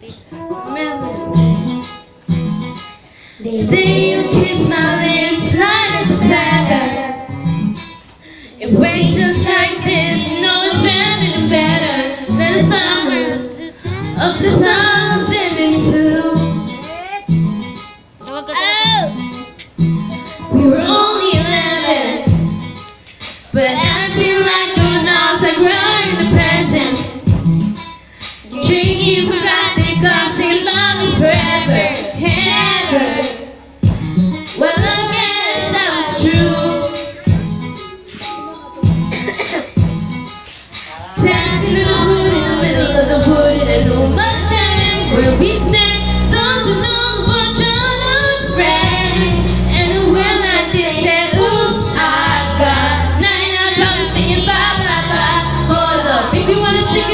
Day you kiss my lips, light as a feather. It went just like this, no it's better and better than the summer of 2002. Oh. We were only 11, but acting like grown-ups, I grow in the present. Drinking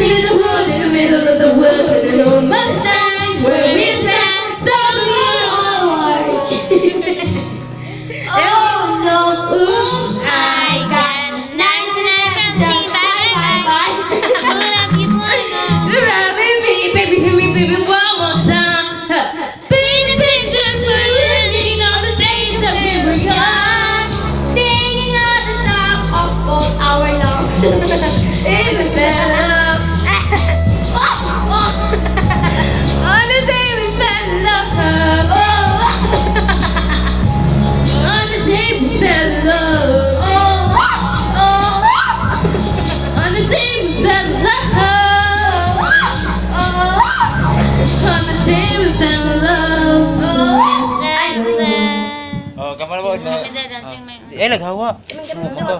in the wood in the middle of the world with an old Mustang where we stand so good all ours. oh no, oops, I got 99 cents by by by. What up, people? Rabbit, baby, baby, hear me, baby, one more time. Paint pictures we're living on the days of memory. Singing at the top of all our lungs. Isn't that? mana bawa? Ada dancing main. Eh, lagawa. Ano ka?